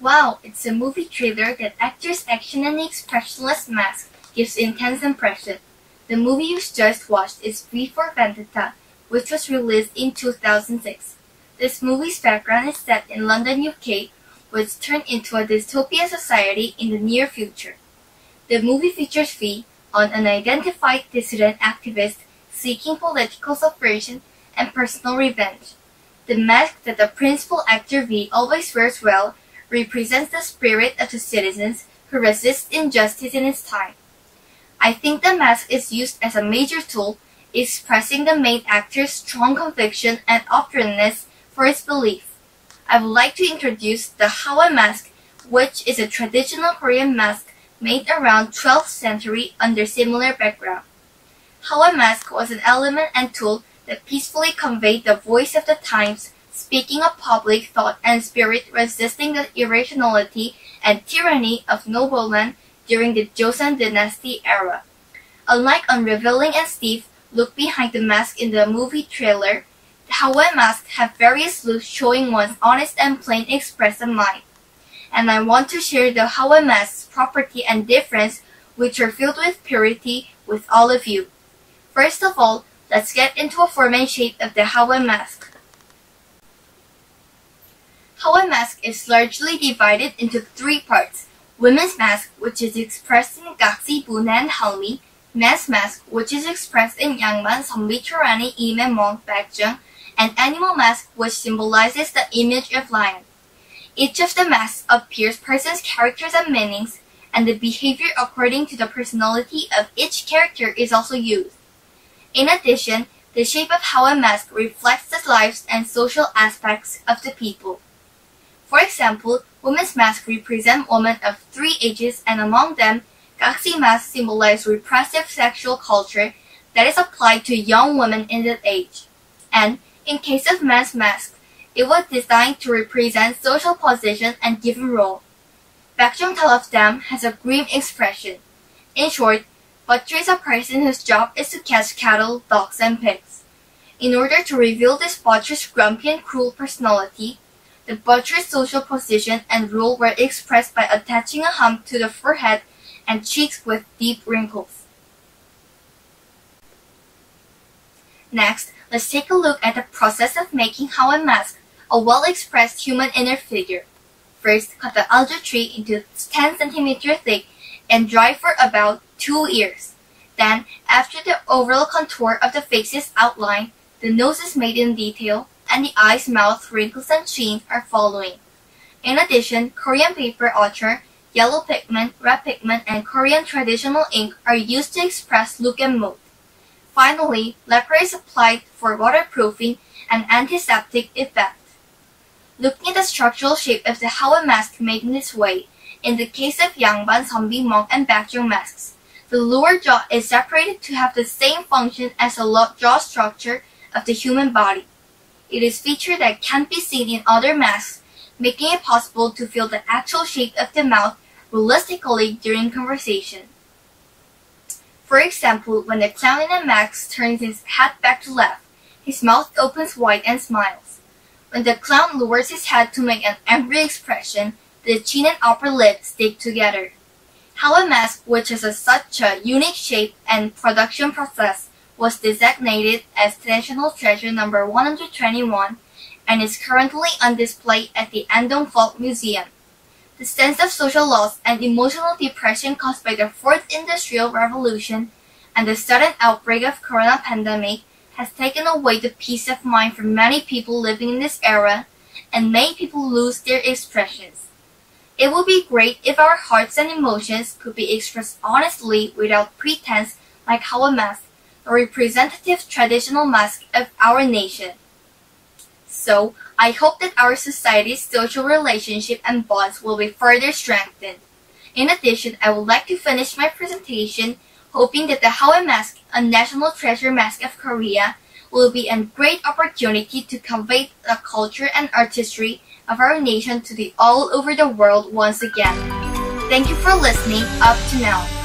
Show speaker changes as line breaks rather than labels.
Wow, it's a movie trailer that actor's action and expressionless mask gives intense impression. The movie you just watched is V for Vendetta, which was released in 2006. This movie's background is set in London, UK, which turned into a dystopian society in the near future. The movie features V, on an unidentified dissident activist seeking political subversion and personal revenge. The mask that the principal actor V always wears well represents the spirit of the citizens who resist injustice in its time. I think the mask is used as a major tool expressing the main actor's strong conviction and openness for his belief. I would like to introduce the Hahoe mask, which is a traditional Korean mask made around 12th century under similar background. Hahoe mask was an element and tool that peacefully conveyed the voice of the times speaking of public thought and spirit resisting the irrationality and tyranny of noblemen during the Joseon dynasty era. Unlike unrevealing and stiff look behind the mask in the movie trailer, the Hahoe masks have various looks showing one's honest and plain expressive mind. And I want to share the Hahoe mask's property and difference which are filled with purity with all of you. First of all, let's get into a form and shape of the Hahoe mask. Hahoe mask is largely divided into three parts. Women's mask, which is expressed in Gaksi, Buna, and Halmi. Men's mask, which is expressed in Yangban, Sombi, Chorani, Ime, Monk, Baekjeong. And animal mask, which symbolizes the image of lion. Each of the masks appears person's characters and meanings, and the behavior according to the personality of each character is also used. In addition, the shape of Hahoe mask reflects the lives and social aspects of the people. For example, women's masks represent women of three ages and among them, Gaksi masks symbolize repressive sexual culture that is applied to young women in that age. And in case of men's masks, it was designed to represent social position and given role. Baekjeong Dam has a grim expression. In short, Butcher is a person whose job is to catch cattle, dogs, and pigs. In order to reveal this butcher's grumpy and cruel personality, the butcher's social position and role were expressed by attaching a hump to the forehead and cheeks with deep wrinkles. Next, let's take a look at the process of making Hahoe mask, a well-expressed human inner figure. First, cut the alder tree into 10 cm thick and dry for about 2 years. Then, after the overall contour of the face is outlined, the nose is made in detail, and the eyes, mouth, wrinkles, and chin are following. In addition, Korean paper ochre, yellow pigment, red pigment, and Korean traditional ink are used to express look and mood. Finally, lacquer is applied for waterproofing and antiseptic effect. Looking at the structural shape of the Hahoe mask made in this way, in the case of Yangban, Sombi, Monk, and Baekjeong masks, the lower jaw is separated to have the same function as the jaw structure of the human body. It is feature that can't be seen in other masks, making it possible to feel the actual shape of the mouth realistically during conversation. For example, when the clown in a mask turns his head back to left, his mouth opens wide and smiles. When the clown lowers his head to make an angry expression, the chin and upper lip stick together. Hahoe mask, which has a, such a unique shape and production process, was designated as National Treasure number 121 and is currently on display at the Andong Folk Museum. The sense of social loss and emotional depression caused by the Fourth Industrial Revolution and the sudden outbreak of corona pandemic has taken away the peace of mind from many people living in this era and made people lose their expressions. It would be great if our hearts and emotions could be expressed honestly without pretense like Hahoe mask a representative traditional mask of our nation. So, I hope that our society's social relationship and bonds will be further strengthened. In addition, I would like to finish my presentation hoping that the Hahoe mask, a national treasure mask of Korea, will be a great opportunity to convey the culture and artistry of our nation to the all over the world once again. Thank you for listening up to now.